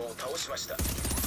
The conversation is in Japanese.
トを倒しました。